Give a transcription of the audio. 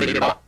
Arriba.